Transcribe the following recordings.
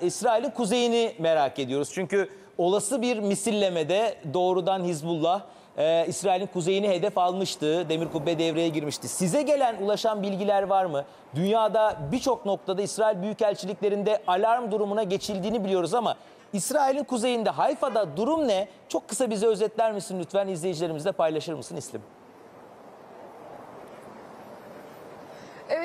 İsrail'in kuzeyini merak ediyoruz. Çünkü olası bir misillemede doğrudan Hizbullah e, İsrail'in kuzeyini hedef almıştı. Demir kubbe devreye girmişti. Size gelen ulaşan bilgiler var mı? Dünyada birçok noktada İsrail büyükelçiliklerinde alarm durumuna geçildiğini biliyoruz ama İsrail'in kuzeyinde Hayfa'da durum ne? Çok kısa bize özetler misin lütfen izleyicilerimizle paylaşır mısın İslim?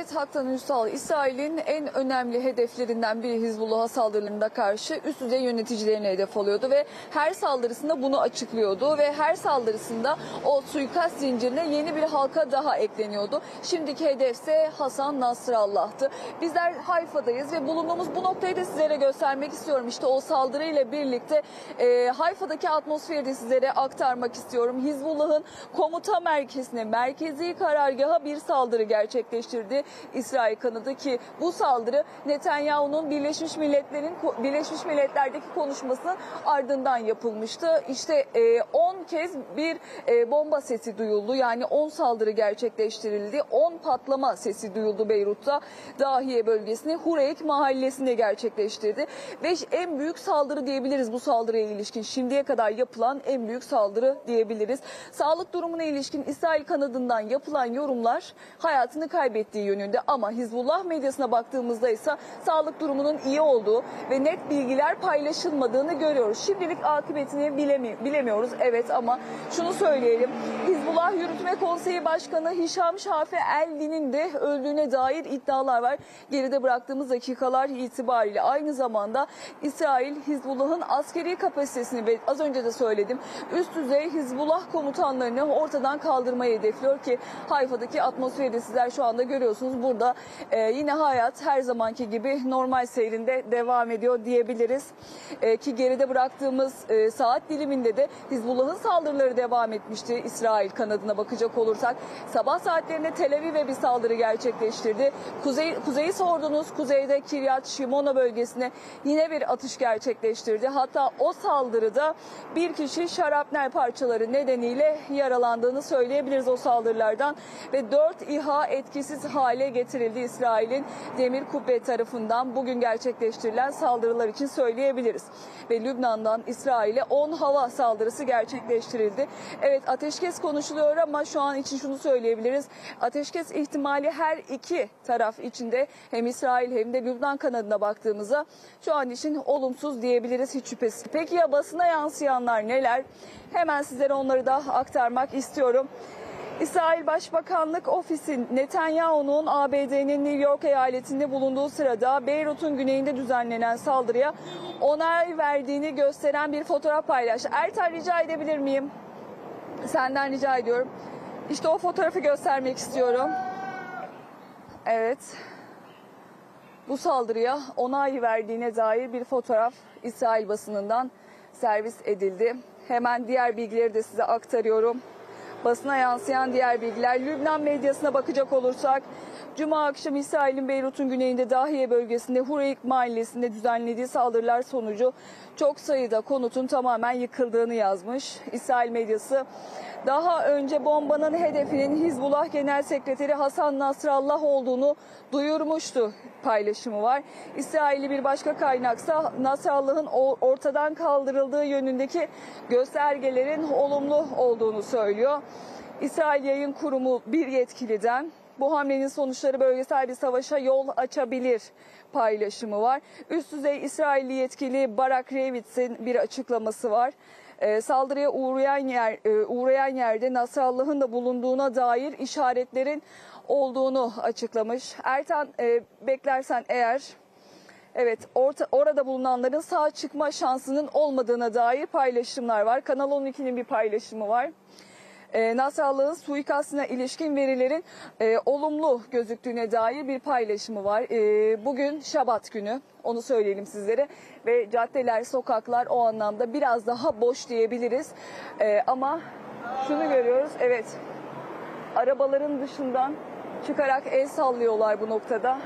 Evet Haktan Ünsal, İsrail'in en önemli hedeflerinden biri Hizbullah'a saldırılarında karşı üst düzey yöneticilerini hedef alıyordu ve her saldırısında bunu açıklıyordu ve her saldırısında o suikast zincirine yeni bir halka daha ekleniyordu. Şimdiki hedefse Hasan Nasrallah'tı. Bizler Hayfa'dayız ve bulunduğumuz bu noktayı da sizlere göstermek istiyorum. İşte o saldırıyla birlikte e, Hayfa'daki atmosferi de sizlere aktarmak istiyorum. Hizbullah'ın komuta merkezine, merkezi karargaha bir saldırı gerçekleştirdi. İsrail kanadı ki bu saldırı Netanyahu'nun Birleşmiş Milletler'in Birleşmiş Milletler'deki konuşmasının ardından yapılmıştı. İşte 10 kez bir e, bomba sesi duyuldu. Yani 10 saldırı gerçekleştirildi. 10 patlama sesi duyuldu Beyrut'ta. Dahiye bölgesine Hureyk mahallesinde gerçekleştirdi. Ve en büyük saldırı diyebiliriz bu saldırıya ilişkin. Şimdiye kadar yapılan en büyük saldırı diyebiliriz. Sağlık durumuna ilişkin İsrail kanadından yapılan yorumlar hayatını kaybettiği yönünde ama Hizbullah medyasına baktığımızda ise sağlık durumunun iyi olduğu ve net bilgiler paylaşılmadığını görüyoruz. Şimdilik akıbetini bilemi bilemiyoruz evet ama şunu söyleyelim. Hizbullah Yürütme Konseyi Başkanı Hişam Şafe Eldi'nin de öldüğüne dair iddialar var. Geride bıraktığımız dakikalar itibariyle aynı zamanda İsrail Hizbullah'ın askeri kapasitesini ve az önce de söyledim üst düzey Hizbullah komutanlarını ortadan kaldırmayı hedefliyor ki Hayfa'daki atmosferi de sizler şu anda görüyorsunuz. Burada e, yine hayat her zamanki gibi normal seyrinde devam ediyor diyebiliriz. E, ki geride bıraktığımız e, saat diliminde de Hizbullah'ın saldırıları devam etmişti İsrail kanadına bakacak olursak. Sabah saatlerinde Tel Aviv'e bir saldırı gerçekleştirdi. Kuzey, kuzeyi sordunuz. Kuzeyde Kiryat Shimona bölgesine yine bir atış gerçekleştirdi. Hatta o saldırıda bir kişi şarapnel parçaları nedeniyle yaralandığını söyleyebiliriz o saldırılardan. Ve 4 İHA etkisiz hale getirildi İsrail'in demir kubbe tarafından bugün gerçekleştirilen saldırılar için söyleyebiliriz. Ve Lübnan'dan İsrail'e 10 hava saldırısı gerçekleştirildi. Evet ateşkes konuşuluyor ama şu an için şunu söyleyebiliriz. Ateşkes ihtimali her iki taraf içinde hem İsrail hem de Lübnan kanadına baktığımızda şu an için olumsuz diyebiliriz hiç şüphesiz. Peki ya basına yansıyanlar neler? Hemen sizlere onları da aktarmak istiyorum. İsrail Başbakanlık Ofisi Netanyahu'nun ABD'nin New York eyaletinde bulunduğu sırada Beyrut'un güneyinde düzenlenen saldırıya onay verdiğini gösteren bir fotoğraf paylaştı. Ertan rica edebilir miyim? Senden rica ediyorum. İşte o fotoğrafı göstermek istiyorum. Evet. Bu saldırıya onay verdiğine dair bir fotoğraf İsrail basınından servis edildi. Hemen diğer bilgileri de size aktarıyorum. Basına yansıyan diğer bilgiler. Lübnan medyasına bakacak olursak Cuma akşamı İsrail'in Beyrut'un güneyinde Dahiye bölgesinde Hureyk mahallesinde düzenlediği saldırılar sonucu çok sayıda konutun tamamen yıkıldığını yazmış. İsrail medyası daha önce bombanın hedefinin Hizbullah Genel Sekreteri Hasan Nasrallah olduğunu duyurmuştu paylaşımı var. İsrailli bir başka kaynaksa Nasrallah'ın ortadan kaldırıldığı yönündeki göstergelerin olumlu olduğunu söylüyor. İsrail Yayın Kurumu bir yetkiliden bu hamlenin sonuçları bölgesel bir savaşa yol açabilir paylaşımı var. Üst düzey İsrailli yetkili Barak Revitz'in bir açıklaması var. Ee, saldırıya uğrayan yer e, uğrayan yerde Nasrallah'ın da bulunduğuna dair işaretlerin olduğunu açıklamış. Ertan e, beklersen eğer Evet orta, orada bulunanların sağ çıkma şansının olmadığına dair paylaşımlar var. Kanal 12'nin bir paylaşımı var e, Nasrallah'ın suikastına ilişkin verilerin e, olumlu gözüktüğüne dair bir paylaşımı var. E, bugün Şabat günü onu söyleyelim sizlere ve caddeler, sokaklar o anlamda biraz daha boş diyebiliriz. E, ama şunu görüyoruz, evet arabaların dışından çıkarak el sallıyorlar bu noktada.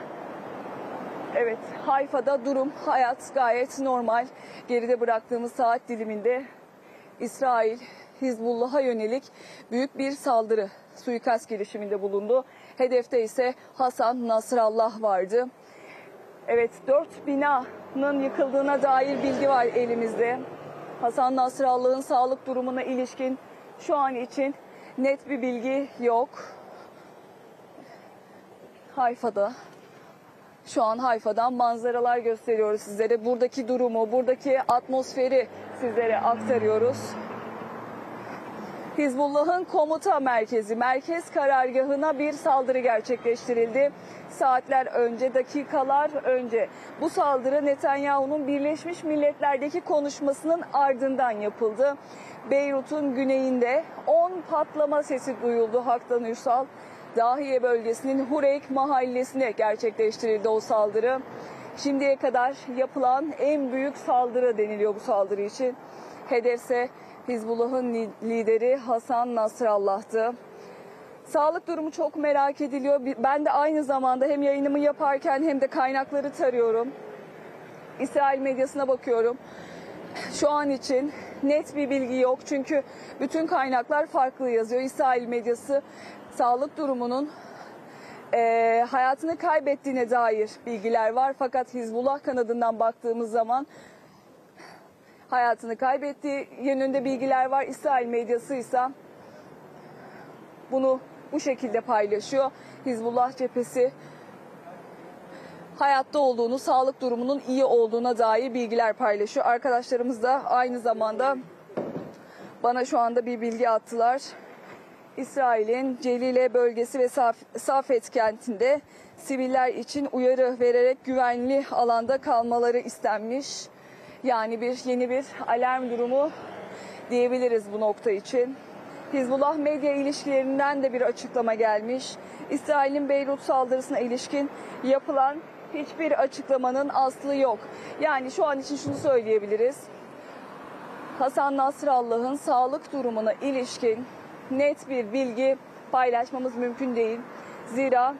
Evet, Hayfa'da durum, hayat gayet normal. Geride bıraktığımız saat diliminde İsrail Hizbullah'a yönelik büyük bir saldırı suikast girişiminde bulundu. Hedefte ise Hasan Nasrallah vardı. Evet, dört binanın yıkıldığına dair bilgi var elimizde. Hasan Nasrallah'ın sağlık durumuna ilişkin şu an için net bir bilgi yok. Hayfa'da şu an Hayfa'dan manzaralar gösteriyoruz sizlere. Buradaki durumu, buradaki atmosferi sizlere aktarıyoruz. Hizbullah'ın komuta merkezi, merkez karargahına bir saldırı gerçekleştirildi. Saatler önce, dakikalar önce bu saldırı Netanyahu'nun Birleşmiş Milletler'deki konuşmasının ardından yapıldı. Beyrut'un güneyinde 10 patlama sesi duyuldu Haktan Ürsal. Dahiye bölgesinin Hureyk mahallesine gerçekleştirildi o saldırı. Şimdiye kadar yapılan en büyük saldırı deniliyor bu saldırı için. Hedefse Hizbullah'ın li- lideri Hasan Nasrallah'tı. Sağlık durumu çok merak ediliyor. Ben de aynı zamanda hem yayınımı yaparken hem de kaynakları tarıyorum. İsrail medyasına bakıyorum. Şu an için net bir bilgi yok çünkü bütün kaynaklar farklı yazıyor. İsrail medyası sağlık durumunun eee, hayatını kaybettiğine dair bilgiler var. Fakat Hizbullah kanadından baktığımız zaman hayatını kaybettiği yönünde bilgiler var. İsrail medyası ise bunu bu şekilde paylaşıyor. Hizbullah cephesi hayatta olduğunu, sağlık durumunun iyi olduğuna dair bilgiler paylaşıyor. Arkadaşlarımız da aynı zamanda bana şu anda bir bilgi attılar. İsrail'in Celile bölgesi ve Saf- Safet kentinde siviller için uyarı vererek güvenli alanda kalmaları istenmiş. Yani bir yeni bir alarm durumu diyebiliriz bu nokta için. Hizbullah medya ilişkilerinden de bir açıklama gelmiş. İsrail'in Beyrut saldırısına ilişkin yapılan hiçbir açıklamanın aslı yok. Yani şu an için şunu söyleyebiliriz. Hasan Nasrallah'ın sağlık durumuna ilişkin net bir bilgi paylaşmamız mümkün değil. Zira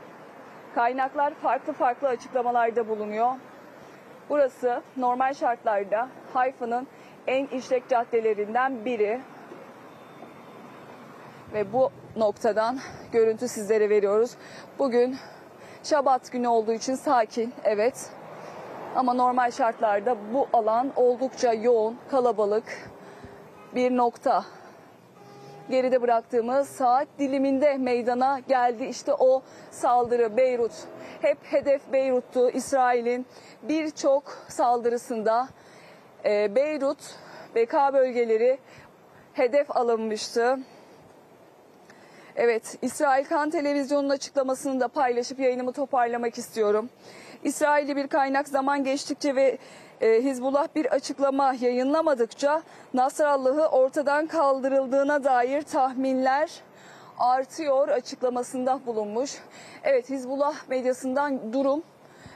kaynaklar farklı farklı açıklamalarda bulunuyor. Burası normal şartlarda Hayfa'nın en işlek caddelerinden biri. Ve bu noktadan görüntü sizlere veriyoruz. Bugün Şabat günü olduğu için sakin, evet. Ama normal şartlarda bu alan oldukça yoğun, kalabalık bir nokta. Geride bıraktığımız saat diliminde meydana geldi. İşte o saldırı Beyrut. Hep hedef Beyrut'tu. İsrail'in birçok saldırısında e, Beyrut ve K bölgeleri hedef alınmıştı. Evet, İsrail Kan Televizyonu'nun açıklamasını da paylaşıp yayınımı toparlamak istiyorum. İsrailli bir kaynak zaman geçtikçe ve e, Hizbullah bir açıklama yayınlamadıkça Nasrallah'ı ortadan kaldırıldığına dair tahminler artıyor açıklamasında bulunmuş. Evet, Hizbullah medyasından durum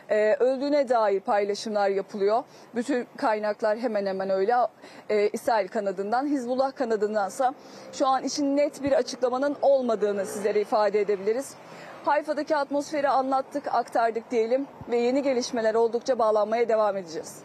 e, öldüğüne dair paylaşımlar yapılıyor. Bütün kaynaklar hemen hemen öyle. E, İsrail kanadından, Hizbullah kanadındansa şu an için net bir açıklamanın olmadığını sizlere ifade edebiliriz. Hayfa'daki atmosferi anlattık, aktardık diyelim ve yeni gelişmeler oldukça bağlanmaya devam edeceğiz.